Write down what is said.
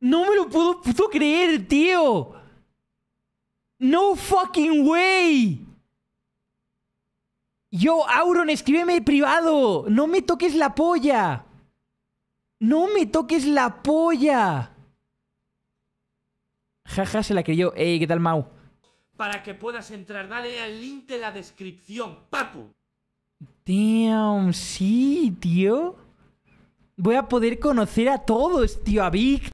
No me lo puedo, puedo creer, tío. No fucking way. Yo, Auron, escríbeme privado. No me toques la polla. No me toques la polla. Jaja, se la creyó. Ey, ¿qué tal, Mau? Para que puedas entrar, dale al link de la descripción, papu. Damn, sí, tío. Voy a poder conocer a todos, tío. A Vic,